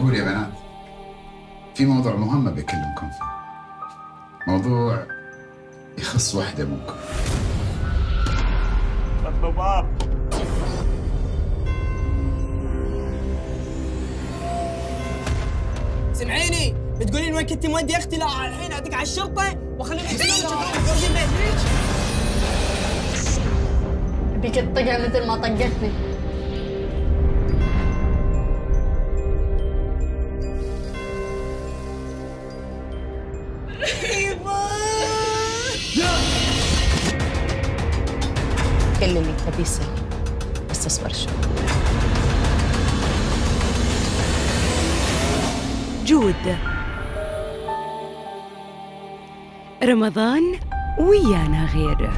أقول يا بنات في موضوع مهم بكلمكم فيه. موضوع يخص واحدة منكم. سمعيني؟ بتقولين وين كنت مودي أختي؟ لا الحين ادق على الشرطة واخليهم بيك تطقها مثل ما طقتني. كل اللي بس اصبر شوي جود. رمضان ويانا غير.